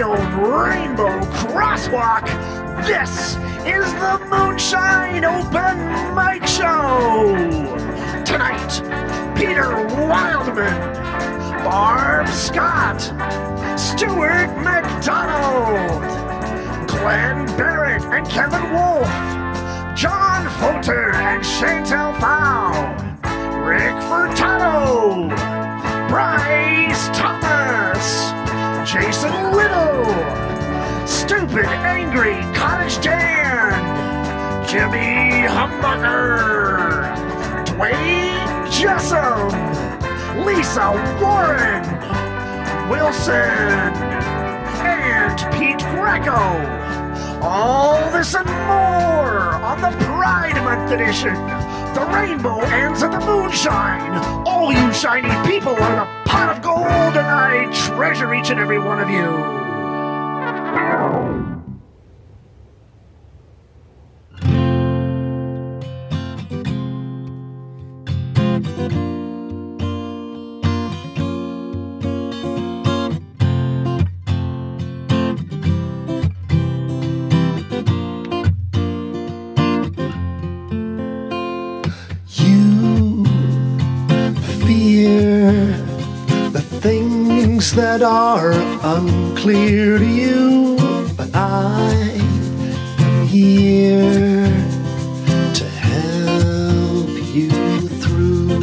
rainbow crosswalk. This is the Moonshine Open Mic Show. Tonight, Peter Wildman, Barb Scott, Stuart McDonald, Glenn Barrett and Kevin Wolf, John Folter and Chantel Fowl, Rick Furtado, Bryce Thomas, Jason Little, Stupid Angry Cottage Dan, Jimmy Humbucker, Dwayne Jessam, Lisa Warren, Wilson, and Pete Greco. All this and more on the Pride Month edition. The rainbow ends at the moonshine. All you shiny people are the pot of gold, and I treasure each and every one of you. You that are unclear to you, but I am here to help you through.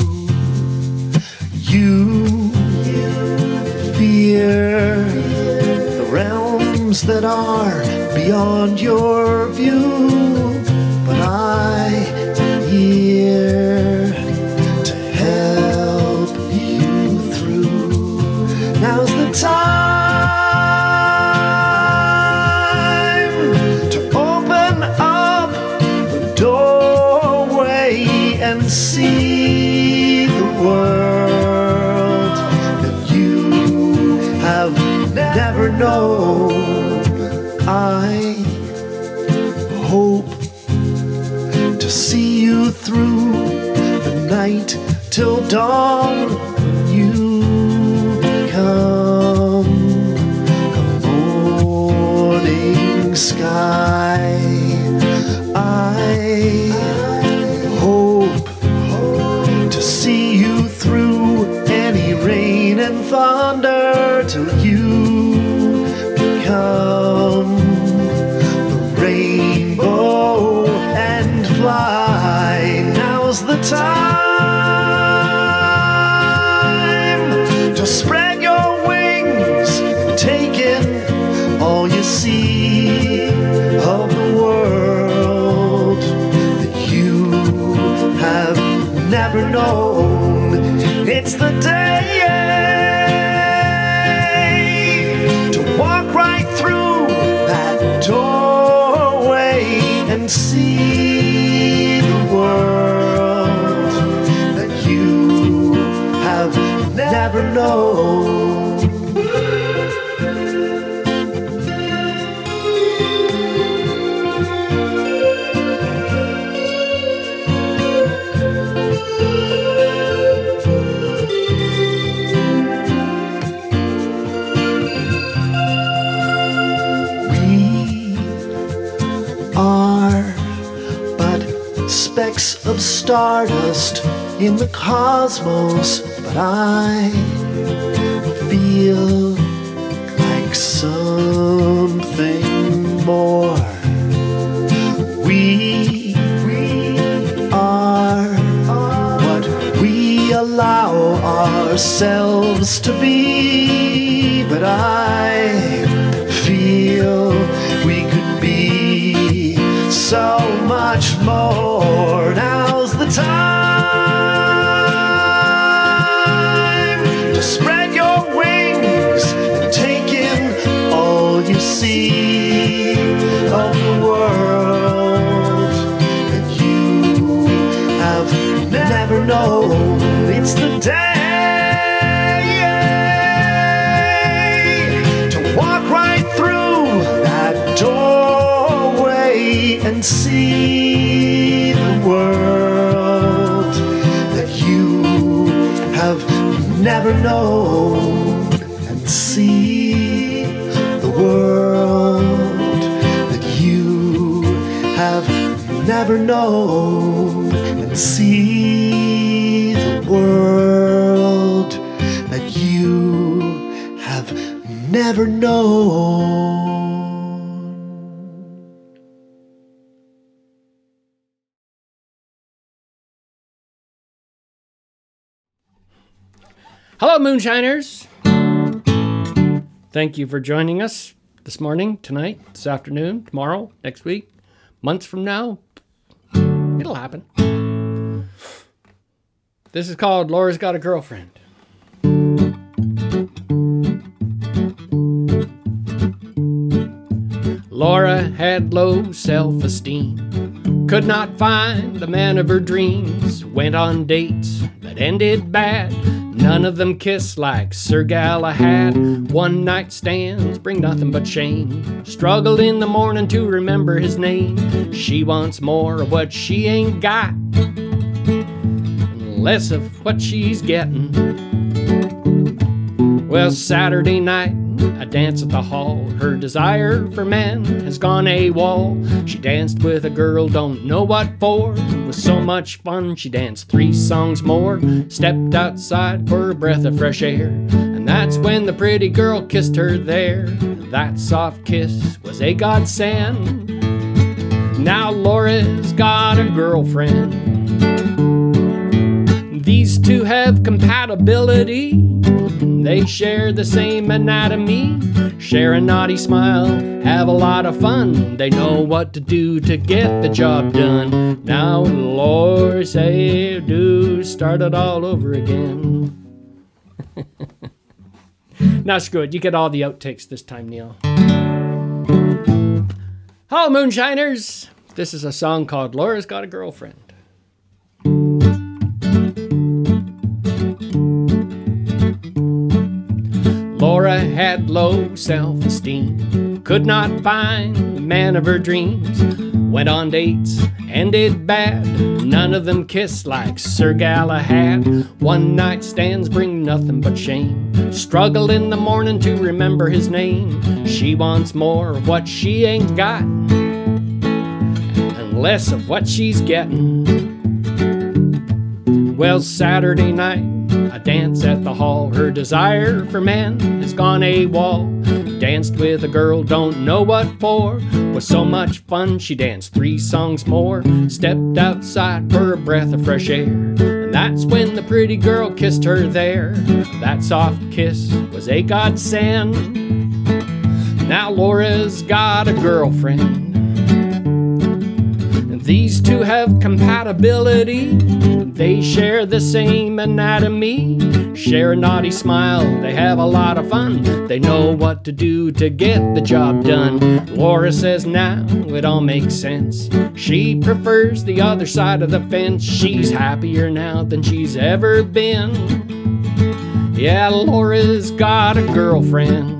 You fear the realms that are beyond your view, dawn. But specks of stardust in the cosmos, but I feel like something more. We, we are what we allow ourselves to be, but I feel we could be so much more. Never known and see the world that you have never known. Hello, Moonshiners. Thank you for joining us this morning, tonight, this afternoon, tomorrow, next week, months from now. It'll happen. This is called Laura's Got a Girlfriend. Laura had low self esteem, could not find the man of her dreams, went on dates that ended bad. None of them kiss like Sir Galahad. One night stands bring nothing but shame. Struggle in the morning to remember his name. She wants more of what she ain't got, less of what she's getting. Well, Saturday night, a dance at the hall. Her desire for men has gone AWOL. She danced with a girl, don't know what for. It was so much fun, she danced three songs more. Stepped outside for a breath of fresh air. And that's when the pretty girl kissed her there. That soft kiss was a godsend. Now Laura's got a girlfriend. Two have compatibility. They share the same anatomy, share a naughty smile, have a lot of fun. They know what to do to get the job done. Now, Lord, say do start it all over again. That's good. You get all the outtakes this time, Neil. Hello, Moonshiners. This is a song called Laura's Got a Girlfriend. Laura had low self esteem, could not find the man of her dreams. Went on dates, ended bad. None of them kissed like Sir Galahad. One night stands bring nothing but shame. Struggle in the morning to remember his name. She wants more of what she ain't got, and less of what she's getting. Well, Saturday night, a dance at the hall. Her desire for men has gone AWOL. Danced with a girl, don't know what for. Was so much fun, she danced three songs more. Stepped outside for a breath of fresh air. And that's when the pretty girl kissed her there. That soft kiss was a godsend. Now Laura's got a girlfriend. These two have compatibility. They share the same anatomy, share a naughty smile. They have a lot of fun. They know what to do to get the job done. Laura says now it all makes sense. She prefers the other side of the fence. She's happier now than she's ever been. Yeah, Laura's got a girlfriend.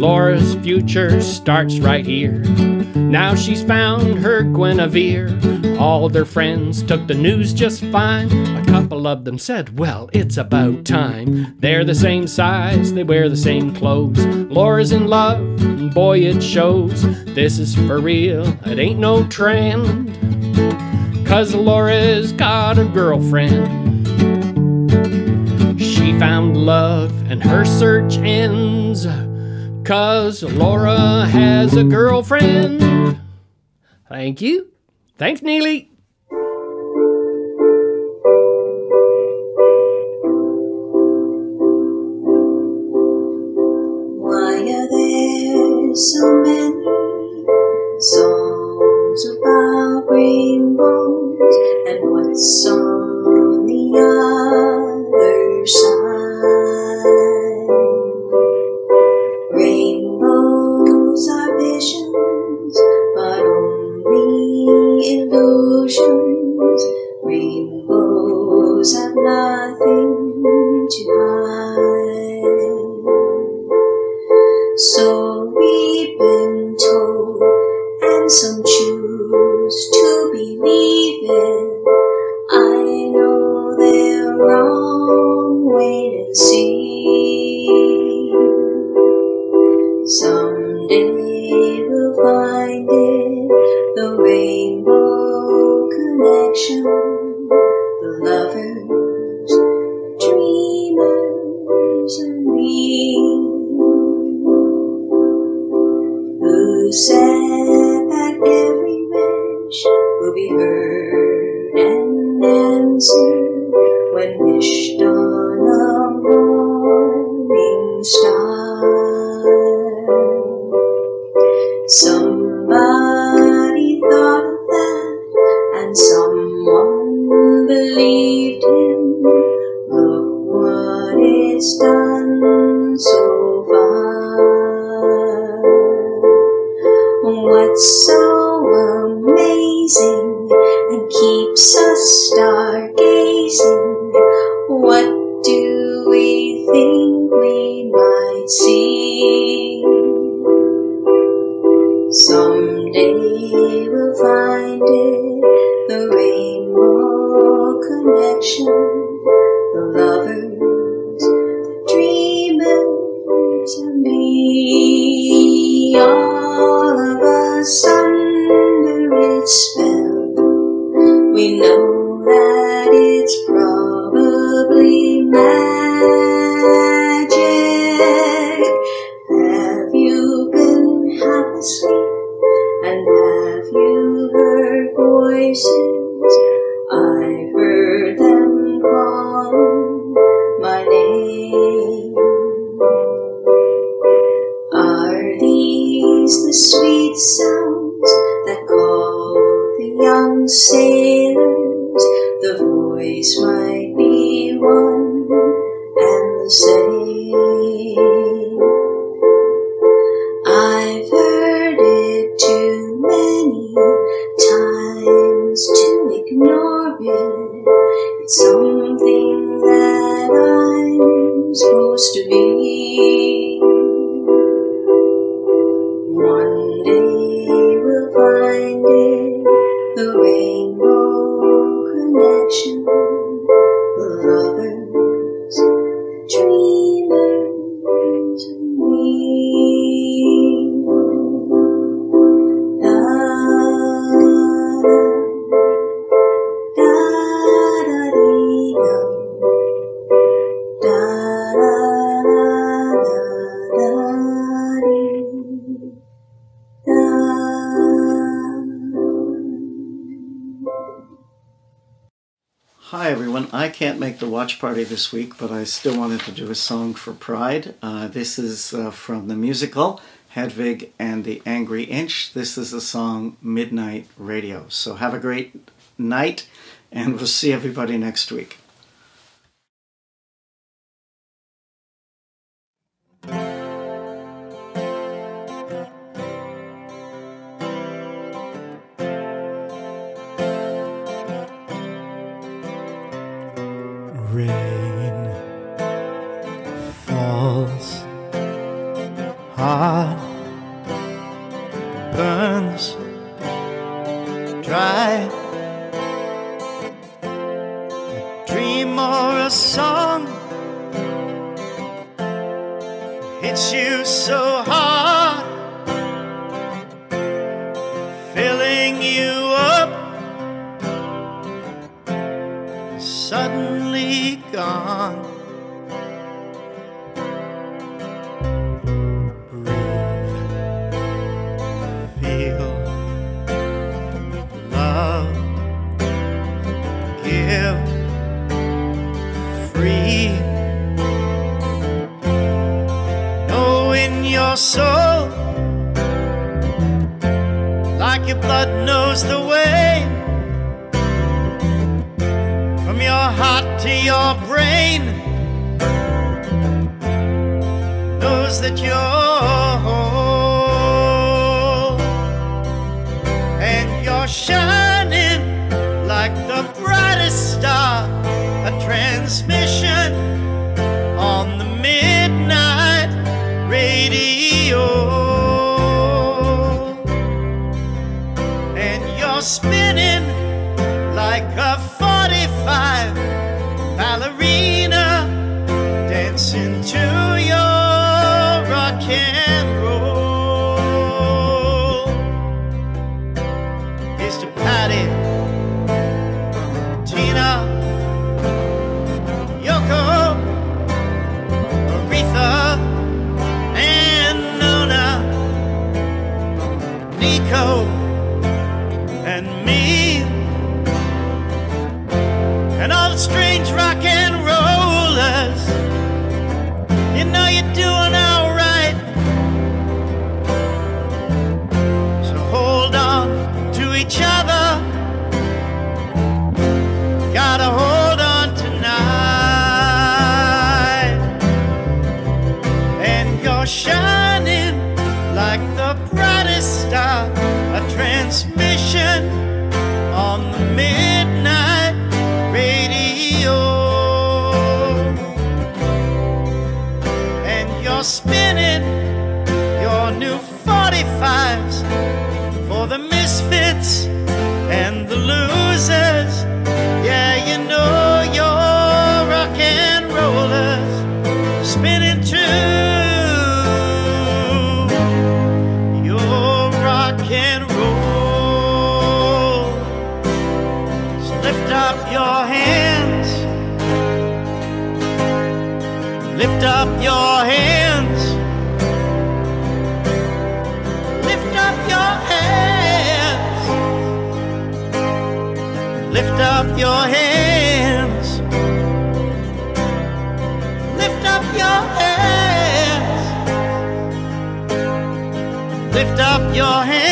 Laura's future starts right here. Now she's found her Guinevere. All their friends took the news just fine. A couple of them said, Well, it's about time. They're the same size, they wear the same clothes. Laura's in love, and boy, it shows. This is for real, it ain't no trend. Cause Laura's got a girlfriend. She found love, and her search ends. Cause Laura has a girlfriend. Thank you. Thanks, Neely. Why are there so many songs about rainbows and what's on the other side? oceans, rainbows have nothing to hide. do we think we might see? Someday we'll find it, the rainbow connection, the lovers, the dreamers and me. party this week, but I still wanted to do a song for Pride. Uh, this is uh, from the musical Hedwig and the Angry Inch. This is the song Midnight Radio. So have a great night, and we'll see everybody next week. your hands. Lift up your hands. Lift up your hands.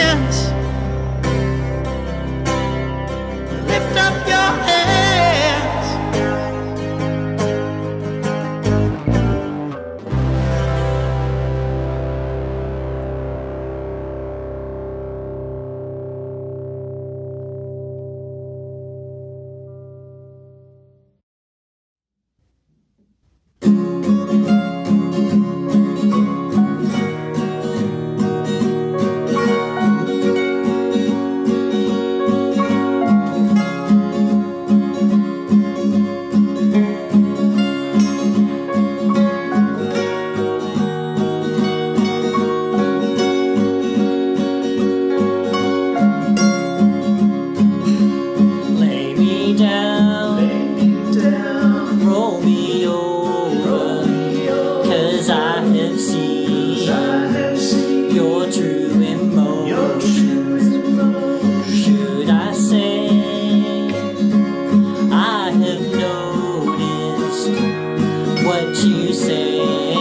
what you say.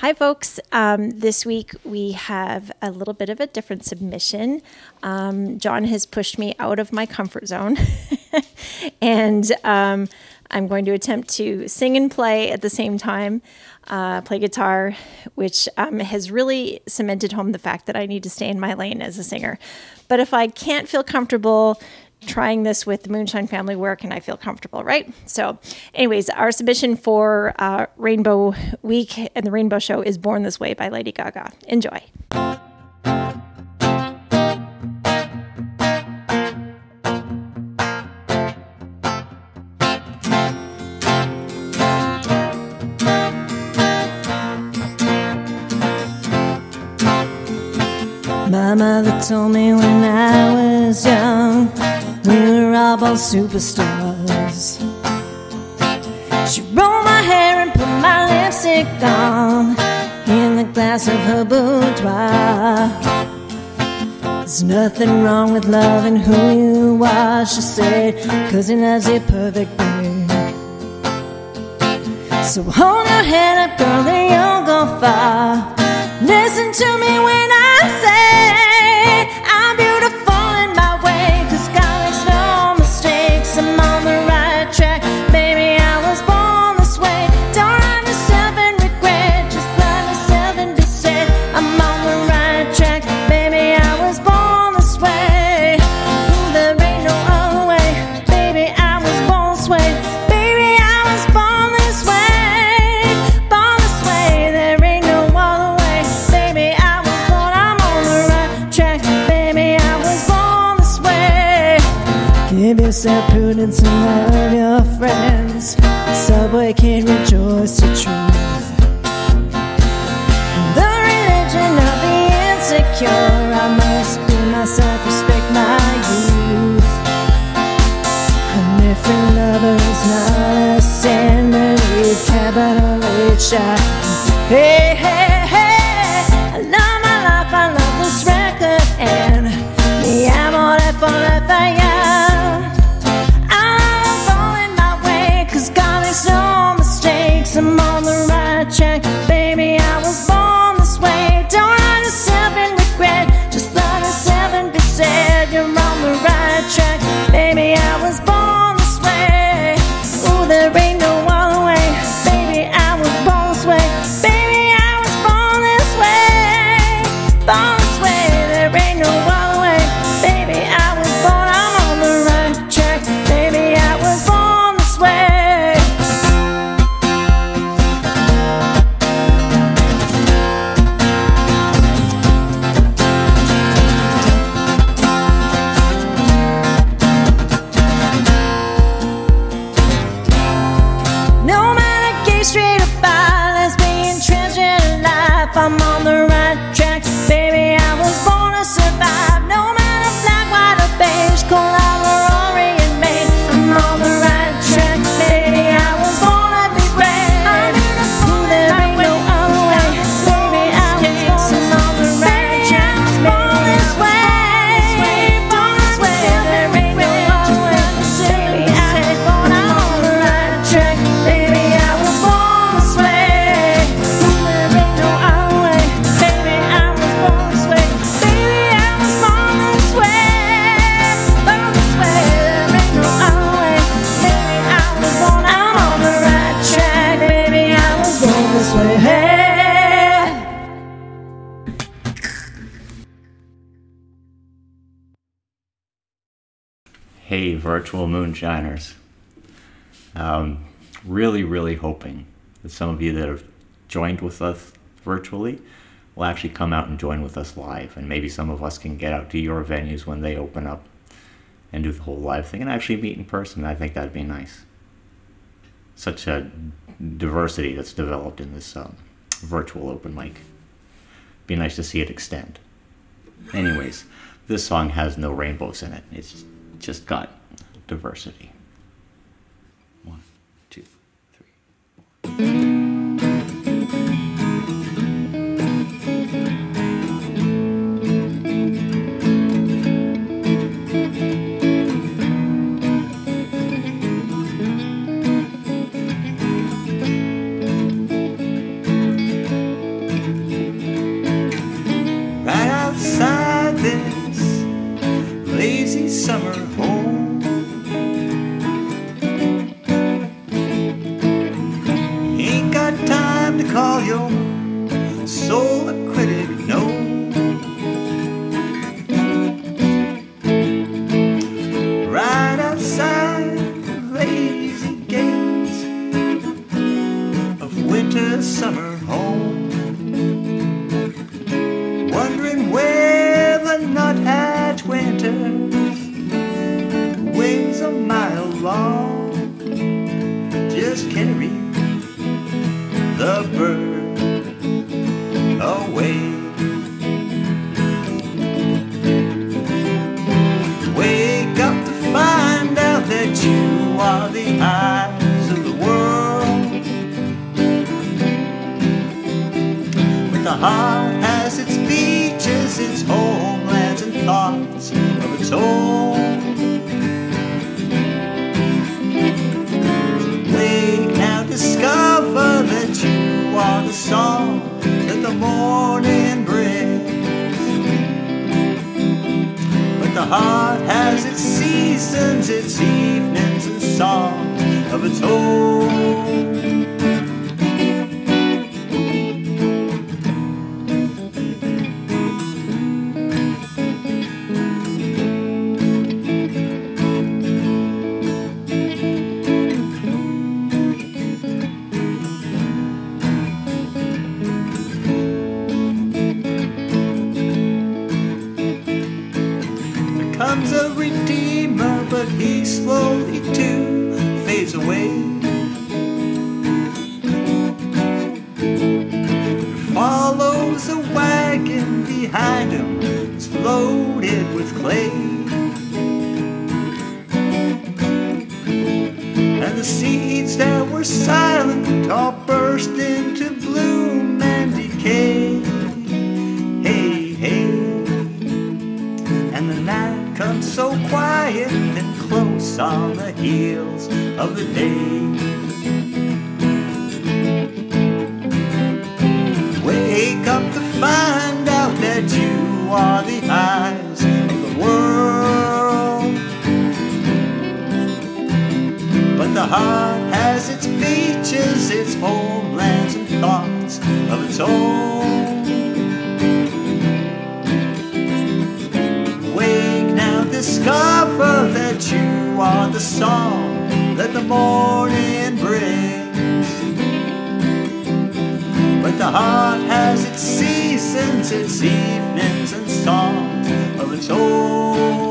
Hi, folks. Um, this week we have a little bit of a different submission. Um, John has pushed me out of my comfort zone, and um, I'm going to attempt to sing and play at the same time, uh, play guitar, which um, has really cemented home the fact that I need to stay in my lane as a singer. But if I can't feel comfortable trying this with the Moonshine Family work and I feel comfortable, right? So, anyways, our submission for uh, Rainbow Week and the Rainbow Show is Born This Way by Lady Gaga. Enjoy. My mother told me when I was young, were all both superstars. She rolled my hair and put my lipstick on in the glass of her boudoir. There's nothing wrong with loving who you are, she said, cause he loves you perfectly. So hold your head up, girl, and you'll go far. Listen to me when I say prudence and love your friends. Subway can rejoice the truth. The religion of the insecure. I must be myself, respect my youth. A different lover is not a sin, believe capital H I. Hey, hey. Moonshiners. Um, really, really hoping that some of you that have joined with us virtually will actually come out and join with us live. And maybe some of us can get out to your venues when they open up and do the whole live thing and actually meet in person. I think that'd be nice. Such a diversity that's developed in this um, virtual open mic. Be nice to see it extend. Anyways, this song has no rainbows in it. It's just got diversity. One, two, three. of its own. Wake now, discover that you are the song that the morning brings. But the heart has its seasons, its evenings, and songs of its own.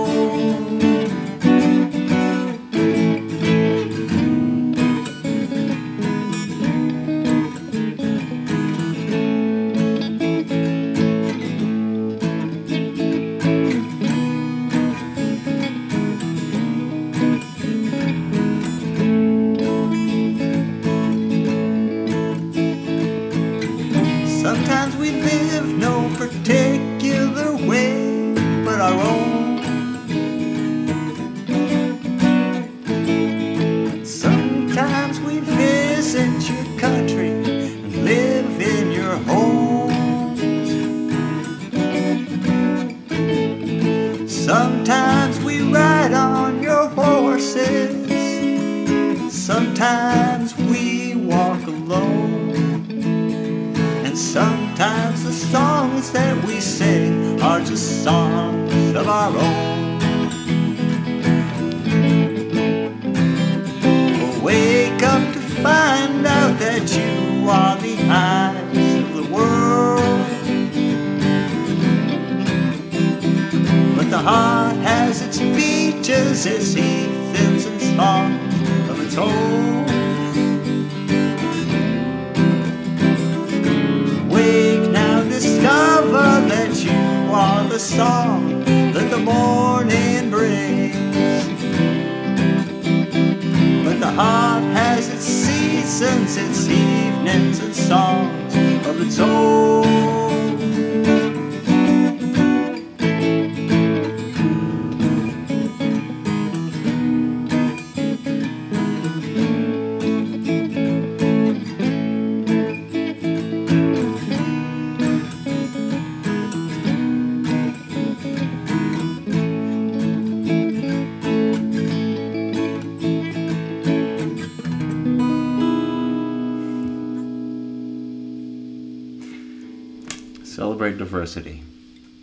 Celebrate diversity.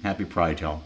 Happy Pride, y'all.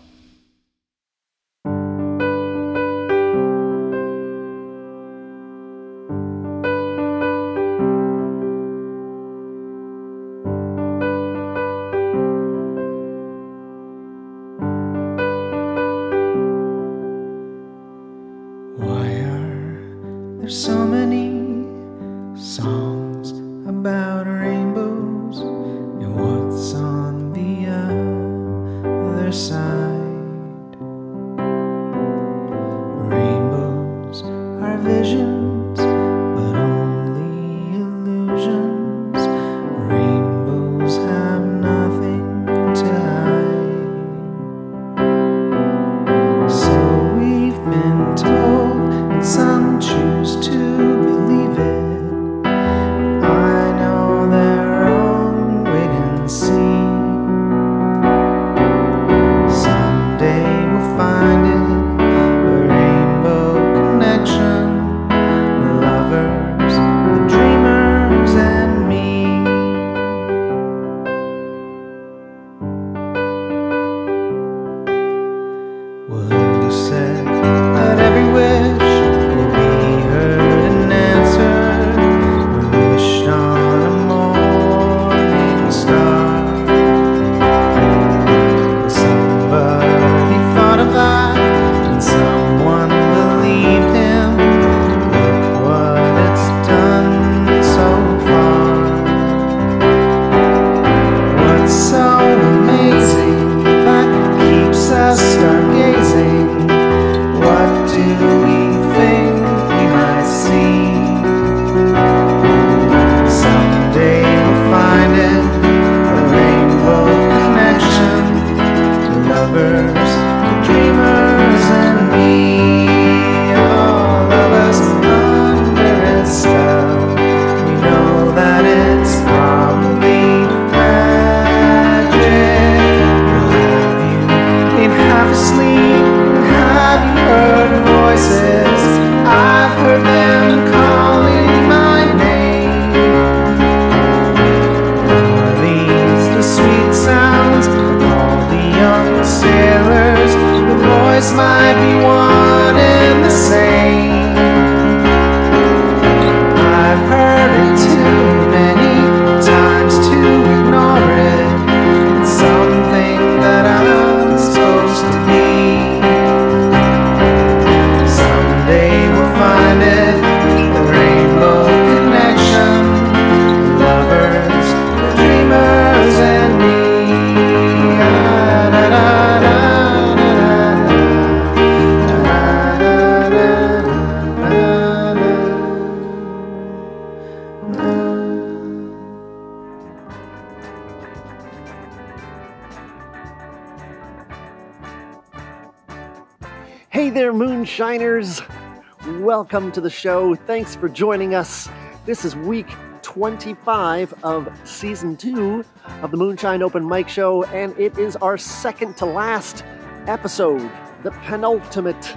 Welcome to the show. Thanks for joining us. This is week 25 of season 2 of the Moonshine Open Mic Show, and it is our second to last episode, the penultimate.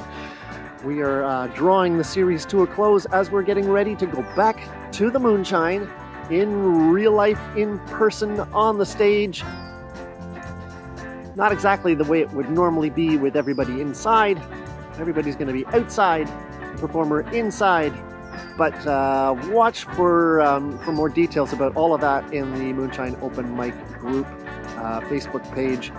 We are uh, drawing the series to a close as we're getting ready to go back to the Moonshine in real life, in person, on the stage. Not exactly the way it would normally be with everybody inside. Everybody's going to be outside, performer inside. But uh, watch for um, for more details about all of that in the Moonshine Open Mic group uh, Facebook page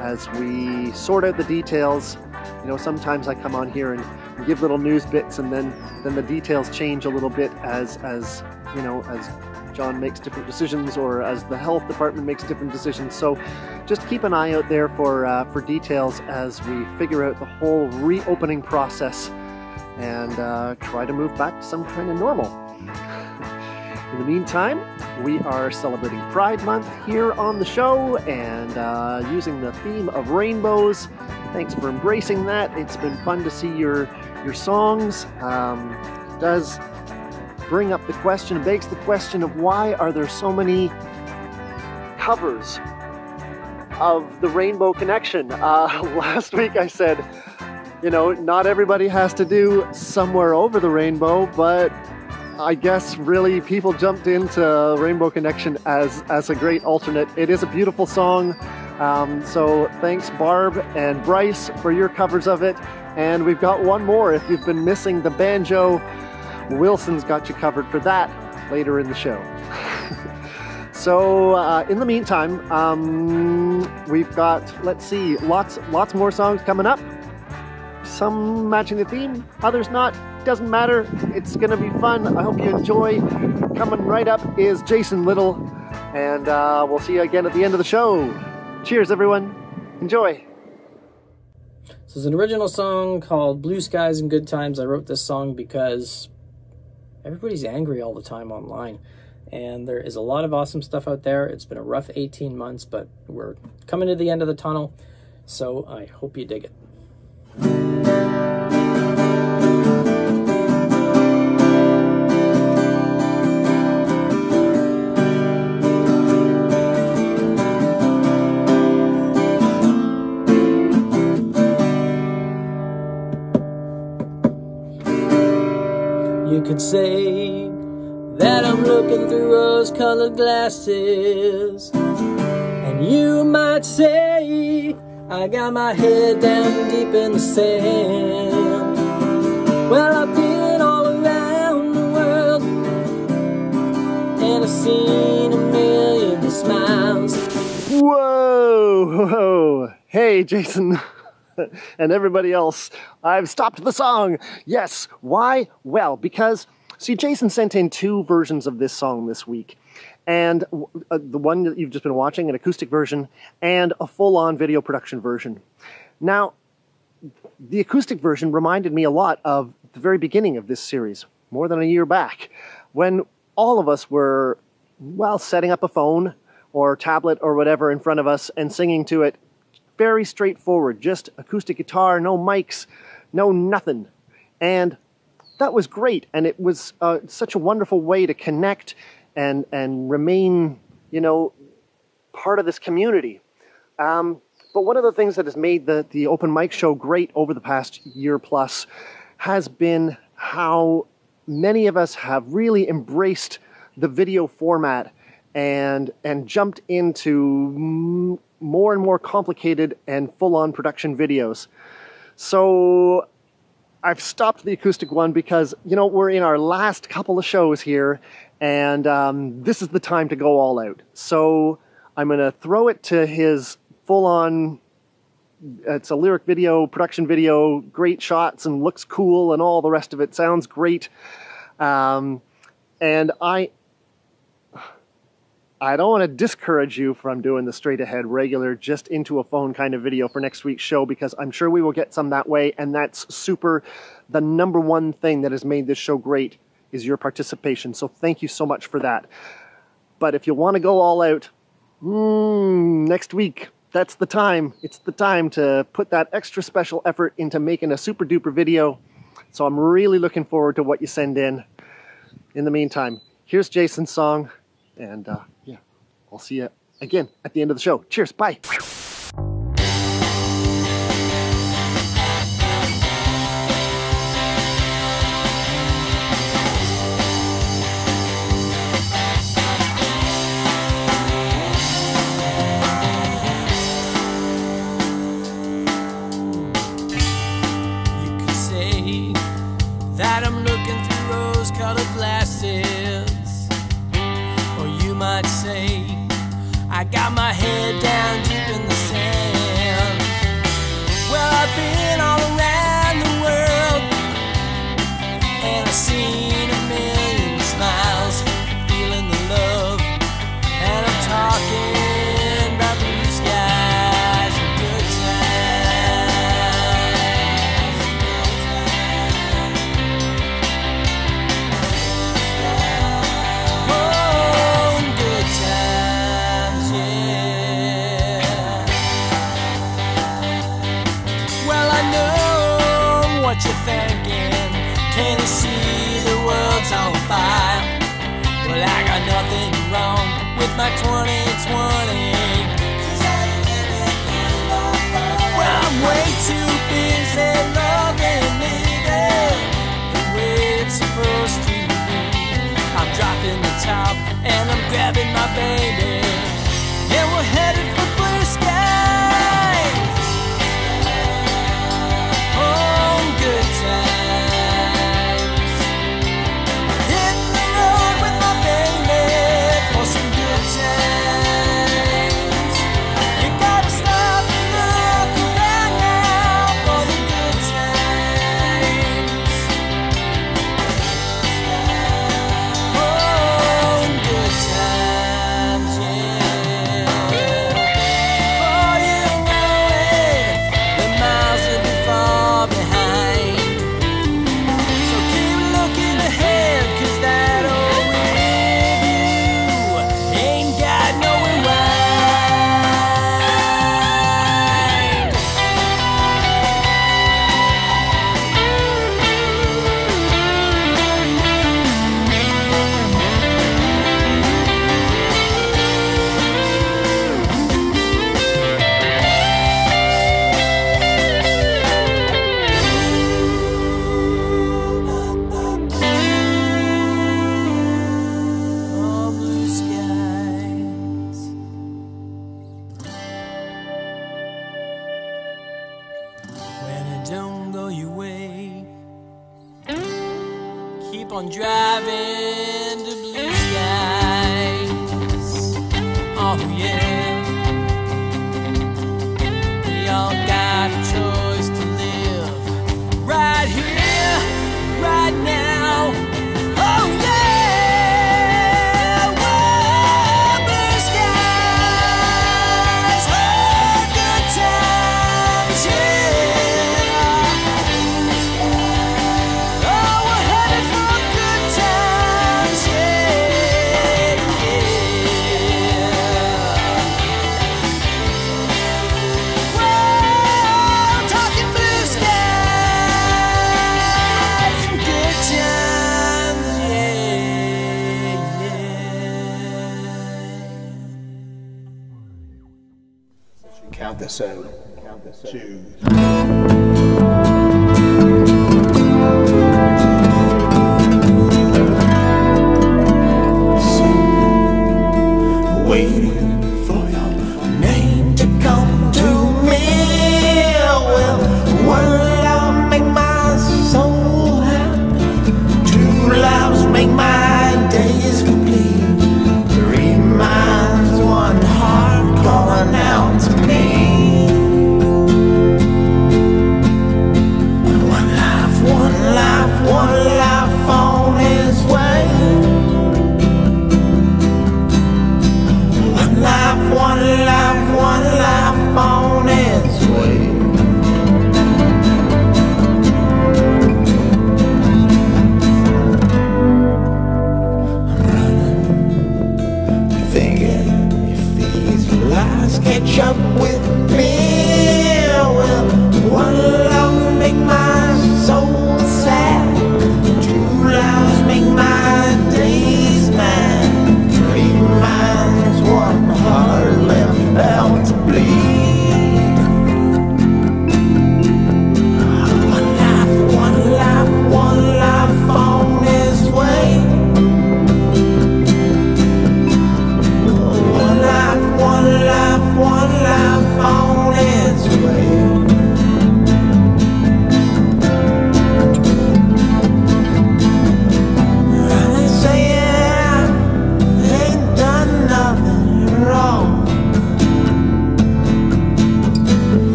as we sort out the details. You know, sometimes I come on here and give little news bits, and then then the details change a little bit as as you know as John makes different decisions or as the health department makes different decisions. So just keep an eye out there for uh, for details as we figure out the whole reopening process and uh, try to move back to some kind of normal. In the meantime, we are celebrating Pride Month here on the show and uh, using the theme of rainbows. Thanks for embracing that. It's been fun to see your your songs. Um, does bring up the question, begs the question of why are there so many covers of the Rainbow Connection? Uh, last week I said, you know, not everybody has to do Somewhere Over the Rainbow, but I guess really people jumped into Rainbow Connection as as a great alternate. It is a beautiful song. Um, so thanks, Barb and Bryce, for your covers of it. And we've got one more. If you've been missing the banjo, Wilson's got you covered for that later in the show. so uh, in the meantime, um, we've got let's see, lots lots more songs coming up. Some matching the theme, others not. Doesn't matter. It's gonna be fun. I hope you enjoy. Coming right up is Jason Little, and uh, we'll see you again at the end of the show. Cheers, everyone. Enjoy. This is an original song called Blue Skies and Good Times. I wrote this song because everybody's angry all the time online. And there is a lot of awesome stuff out there. It's been a rough 18 months, but we're coming to the end of the tunnel. So I hope you dig it. Say that I'm looking through rose colored glasses. And you might say I got my head down deep in the sand. Well, I've been all around the world and I've seen a million smiles. Whoa! Whoa! Hey, Jason. and everybody else, I've stopped the song. Yes. Why? Well, because, see, Jason sent in two versions of this song this week. And uh, the one that you've just been watching, an acoustic version, and a full on video production version. Now, the acoustic version reminded me a lot of the very beginning of this series, more than a year back, when all of us were, well, setting up a phone or tablet or whatever in front of us and singing to it very straightforward, just acoustic guitar, no mics, no nothing. And that was great. And it was uh, such a wonderful way to connect and, and remain, you know, part of this community. Um, but one of the things that has made the, the open mic show great over the past year plus has been how many of us have really embraced the video format and and jumped into more and more complicated and full-on production videos. So I've stopped the acoustic one because you know we're in our last couple of shows here, and um, this is the time to go all out. So I'm gonna throw it to his full-on. It's a lyric video, production video, great shots, and looks cool, and all the rest of it sounds great. Um, and I I don't want to discourage you from doing the straight ahead regular just into a phone kind of video for next week's show because I'm sure we will get some that way and that's super the number one thing that has made this show great is your participation so thank you so much for that. But if you want to go all out mm, next week that's the time. It's the time to put that extra special effort into making a super duper video. So I'm really looking forward to what you send in. In the meantime here's Jason's song and uh, I'll see you again at the end of the show. Cheers. Bye. With my 2020. Well, I'm way too busy loving it the way it's supposed to be. I'm dropping the top and I'm grabbing my baby. And we're headed off, yeah.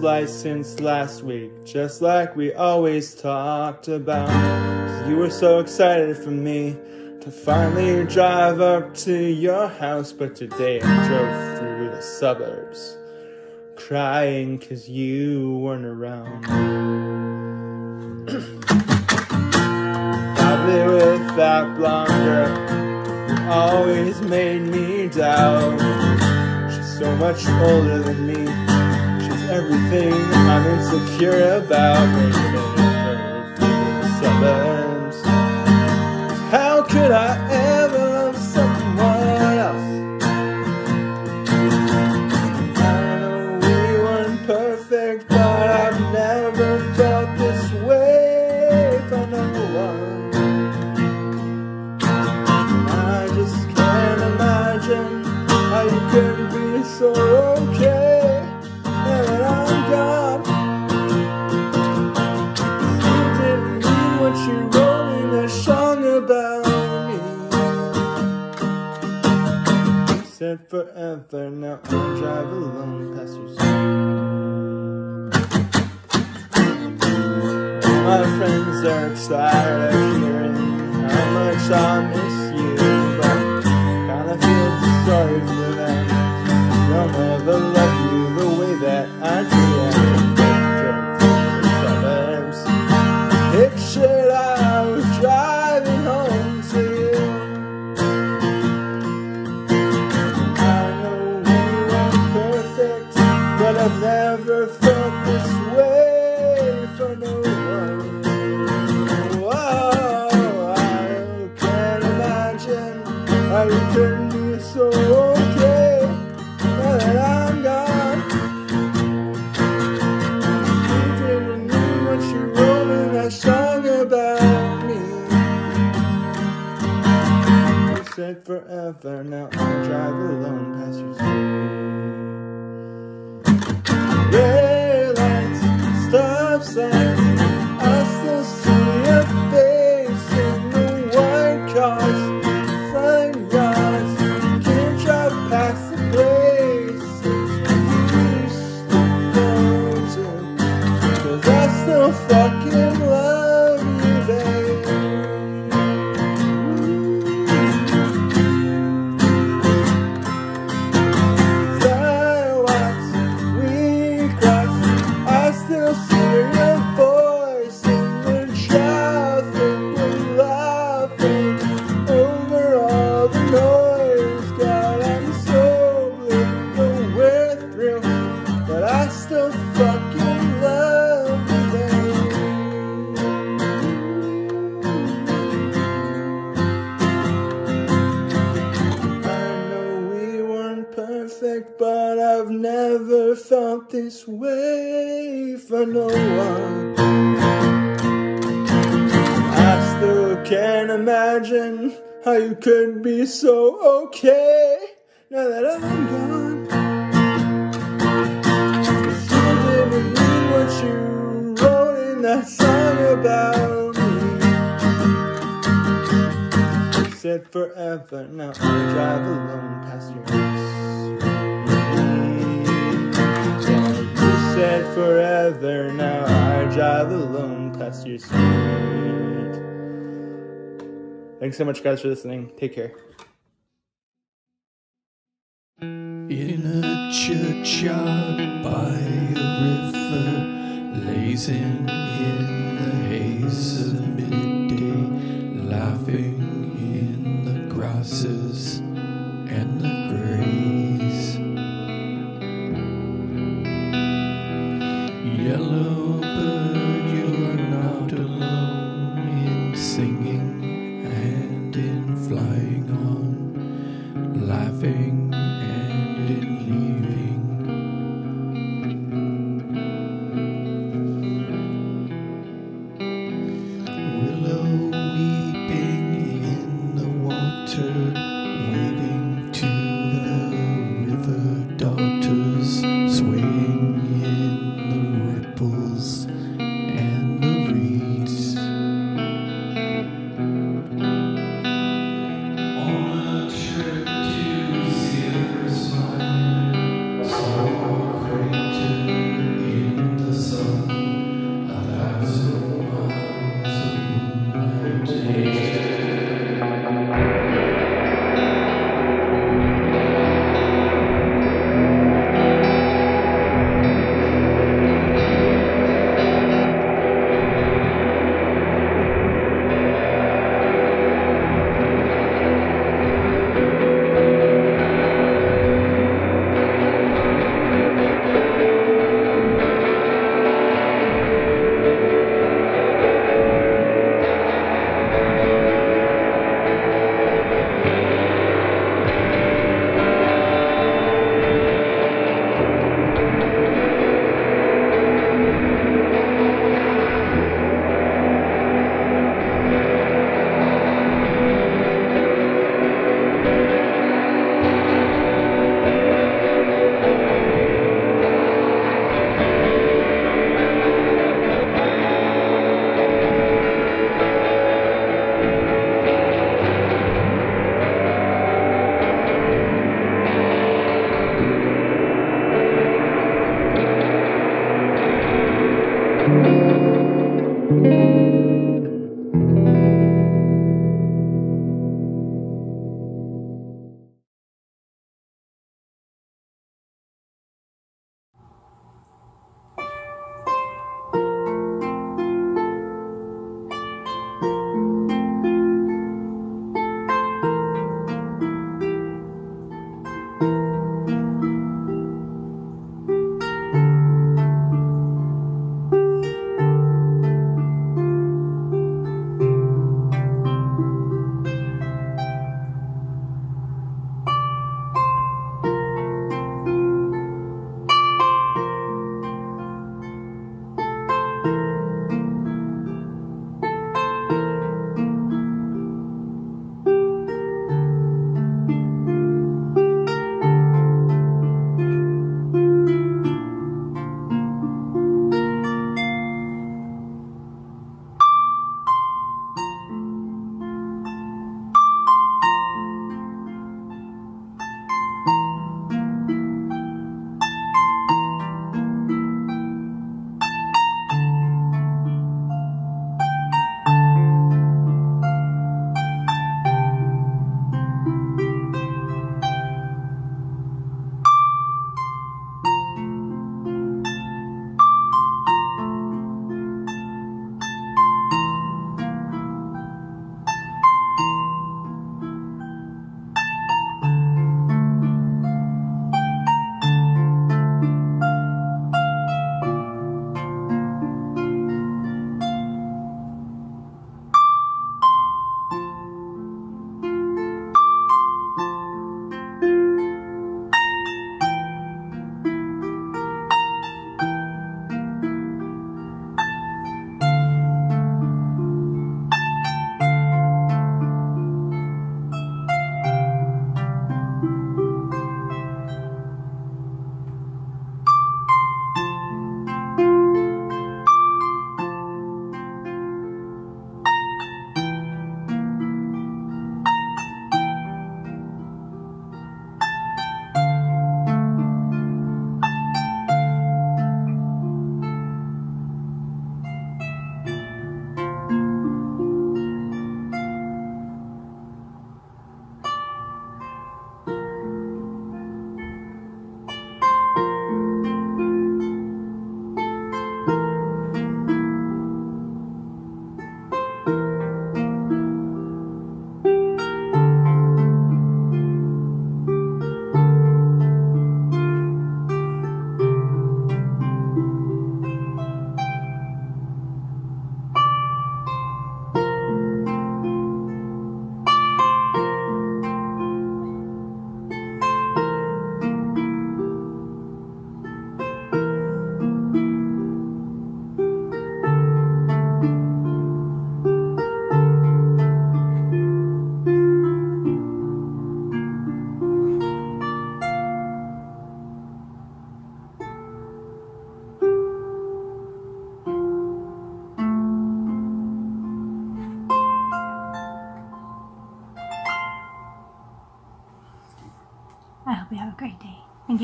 lies since last week, just like we always talked about. You were so excited for me to finally drive up to your house, but today I drove through the suburbs, crying cause you weren't around. Probably with that blonde girl, always made me doubt. She's so much older than me. Everything I'm insecure about. Maybe her from the suburbs. Said forever, now I drive alone past your street. My friends are of hearing how much I miss you, but kinda feel sorry for them. They'll never love you the way You forever, now I drive alone past your street. Red lights, stop signs, I still see your you could be so okay now that I'm gone. you didn't mean what you wrote in that song about me. You said forever, now I drive alone past your house. You said forever, now I drive alone past your street. Thanks so much, guys, for listening. Take care. In a churchyard by a river, lazing in the haze of midday, laughing in the grasses and the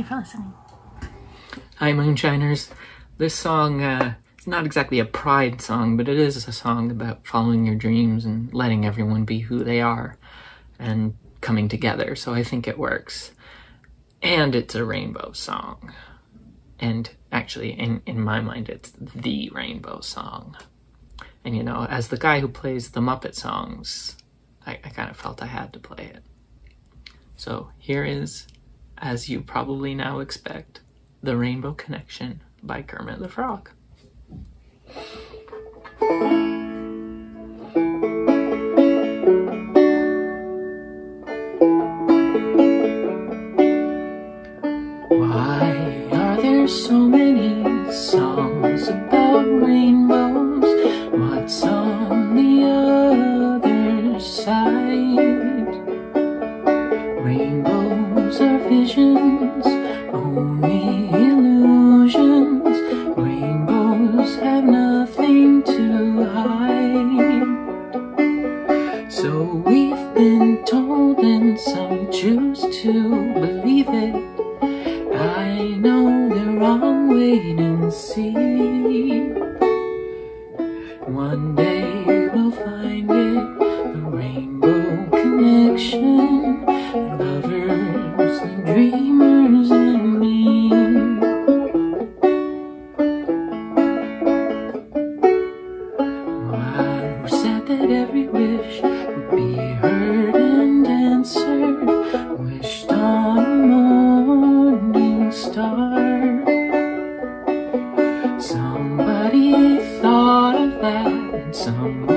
for listening. Hi, Moonshiners. This song uh, is not exactly a pride song, but it is a song about following your dreams and letting everyone be who they are and coming together. So I think it works. And it's a rainbow song. And actually, in, in my mind, it's the rainbow song. And you know, as the guy who plays the Muppet songs, I, I kind of felt I had to play it. So here is, as you probably now expect, The Rainbow Connection by Kermit the Frog. Why are there so many songs about rainbows? What's on the other side? Visions, only illusions. Rainbows have nothing to hide. So we've been told, and some choose to believe that, someone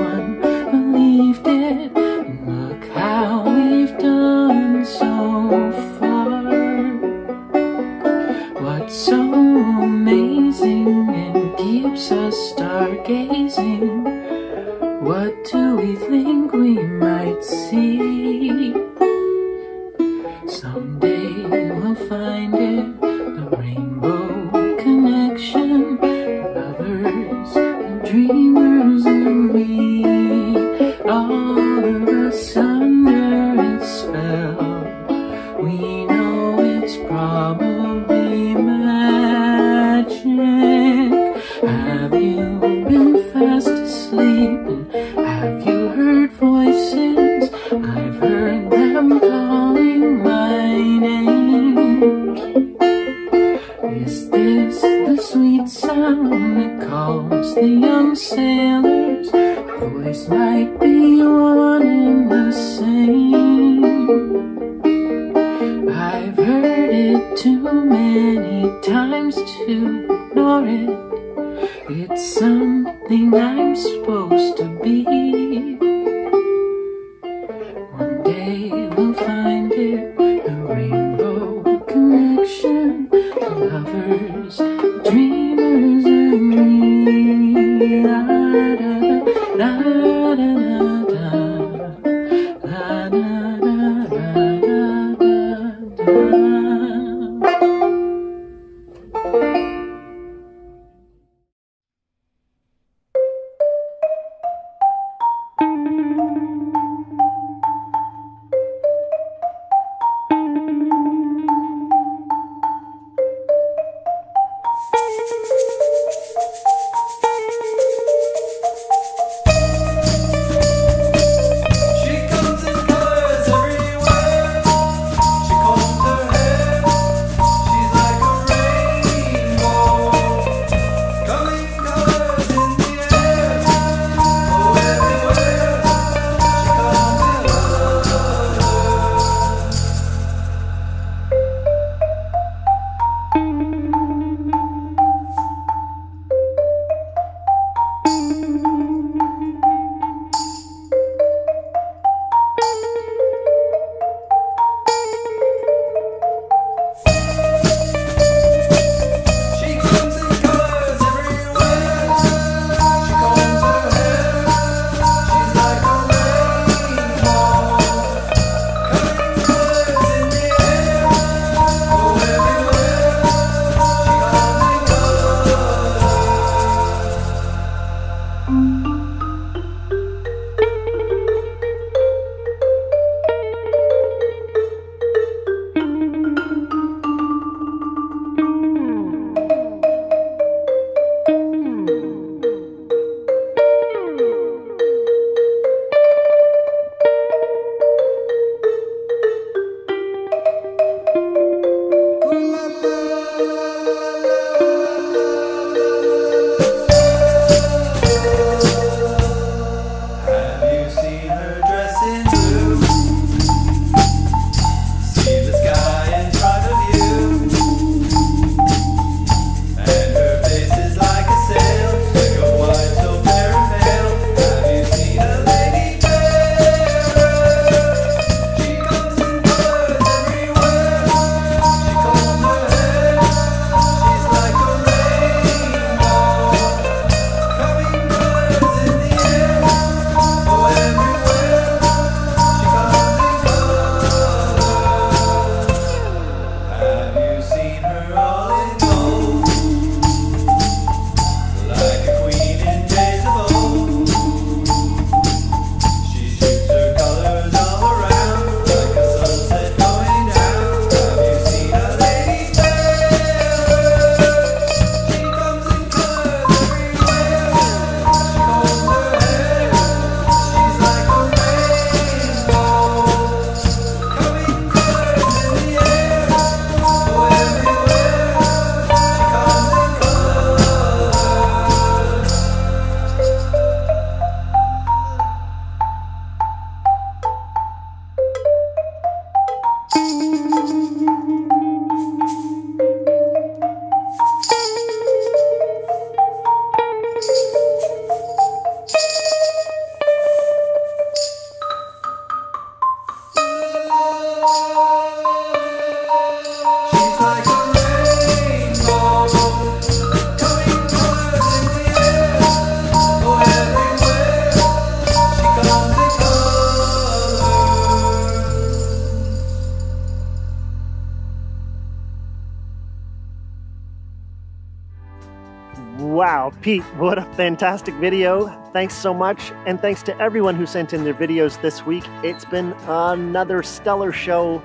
Pete, what a fantastic video. Thanks so much. And thanks to everyone who sent in their videos this week. It's been another stellar show.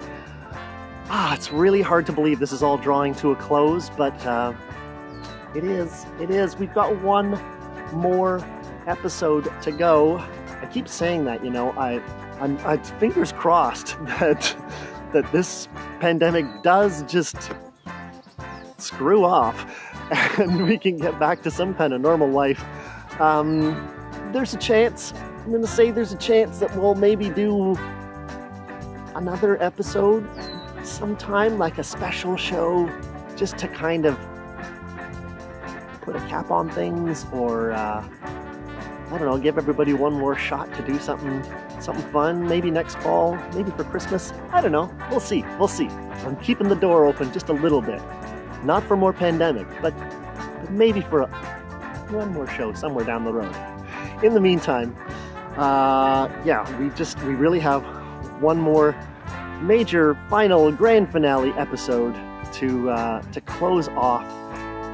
Ah, it's really hard to believe this is all drawing to a close, but uh, it is. It is. We've got one more episode to go. I keep saying that, you know, I, I'm, I'm fingers crossed that that this pandemic does just screw off and we can get back to some kind of normal life. Um, there's a chance, I'm going to say there's a chance that we'll maybe do another episode sometime, like a special show, just to kind of put a cap on things or, uh, I don't know, give everybody one more shot to do something something fun, maybe next fall, maybe for Christmas. I don't know. We'll see. We'll see. I'm keeping the door open just a little bit. Not for more pandemic, but, but maybe for a, one more show somewhere down the road. In the meantime, uh, yeah, we just we really have one more major final grand finale episode to uh, to close off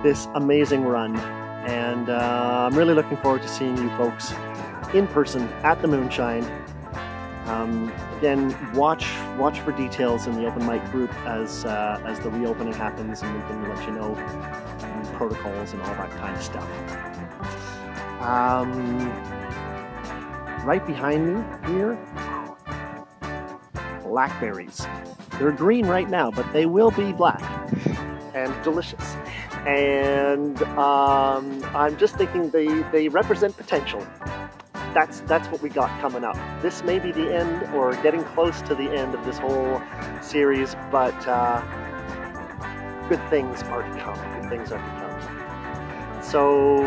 this amazing run, and uh, I'm really looking forward to seeing you folks in person at the Moonshine. Um, again, watch watch for details in the open mic group as uh, as the reopening happens, and we can let you know um, protocols and all that kind of stuff. Um, right behind me here, blackberries. They're green right now, but they will be black and delicious. And um, I'm just thinking they, they represent potential that's that's what we got coming up. This may be the end or getting close to the end of this whole series, but uh, good things are to come. Good things are to come. So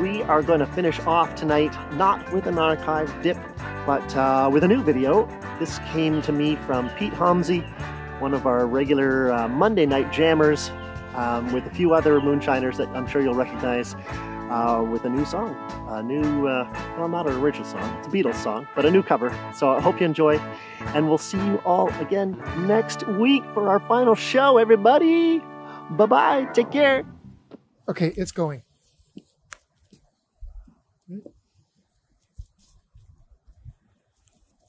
we are going to finish off tonight not with an archive dip, but uh, with a new video. This came to me from Pete Homsy, one of our regular uh, Monday night jammers, um, with a few other moonshiners that I'm sure you'll recognize uh, with a new song. A new, uh, well, not an original song, it's a Beatles song, but a new cover. So I hope you enjoy, and we'll see you all again next week for our final show, everybody. Bye bye. Take care. Okay, it's going.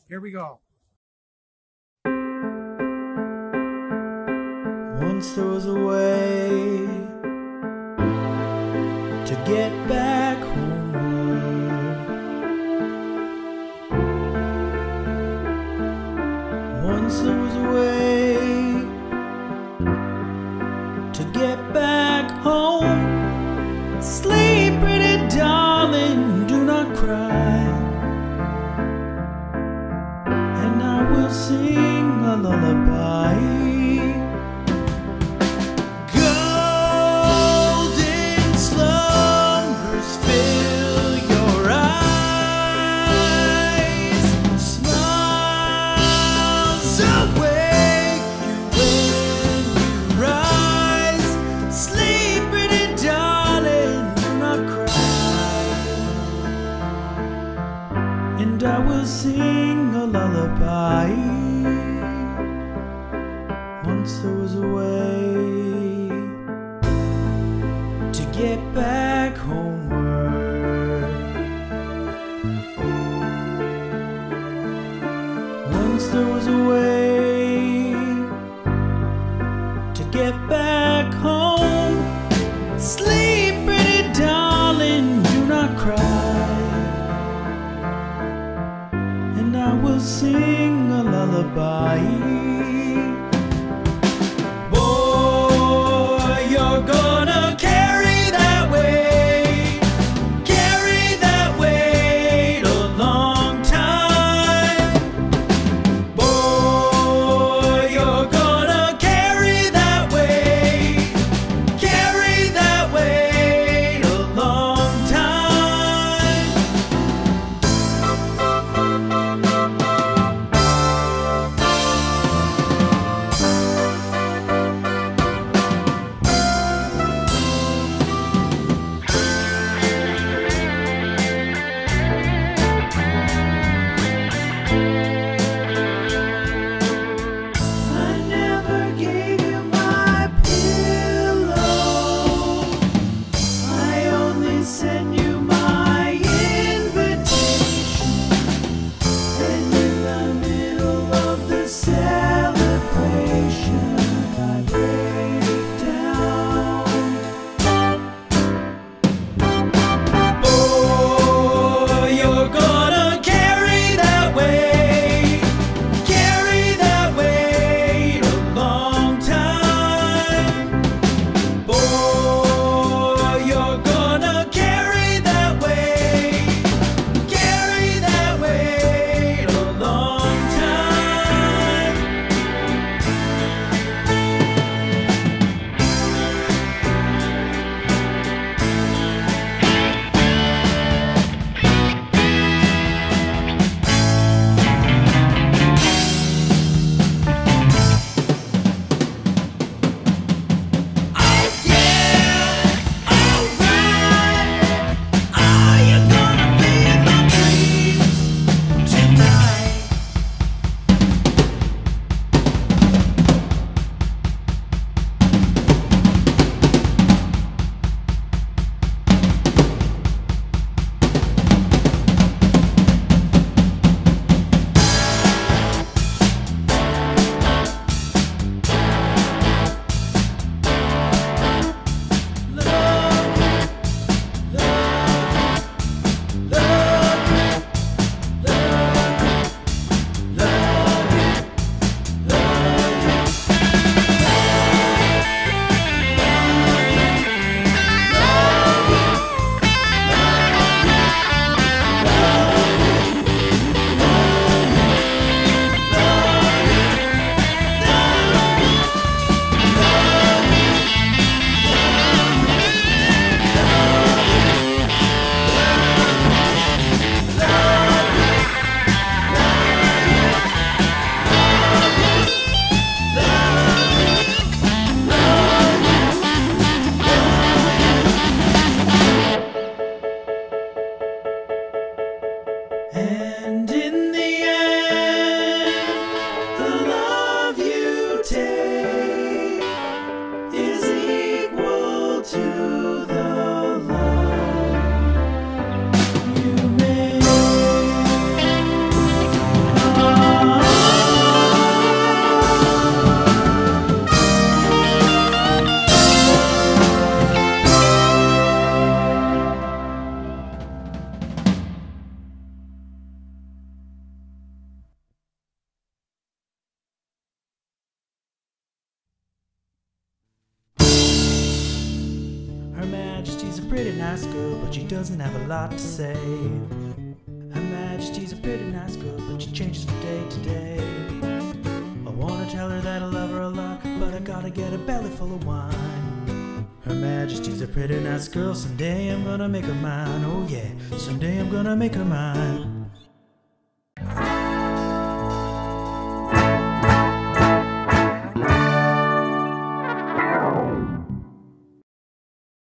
Here we go. Once there was a way to get back homeward. Once there was a way to get back home. Sleep, pretty darling, do not cry. And I will sing a lullaby. There was a way to get back home. Sleep, pretty darling, do not cry. And I will sing a lullaby.